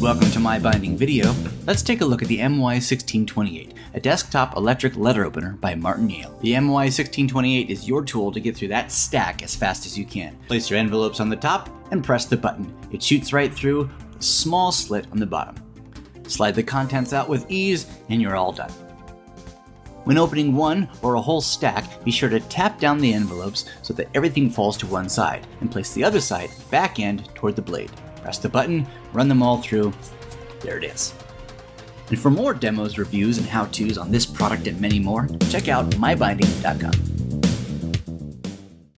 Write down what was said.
Welcome to MyBinding video. Let's take a look at the MY1628, a desktop electric letter opener by Martin Yale. The MY1628 is your tool to get through that stack as fast as you can. Place your envelopes on the top and press the button. It shoots right through a small slit on the bottom. Slide the contents out with ease and you're all done. When opening one or a whole stack, be sure to tap down the envelopes so that everything falls to one side, and place the other side back end toward the blade. Press the button, run them all through. There it is. And for more demos, reviews, and how-tos on this product and many more, check out mybinding.com.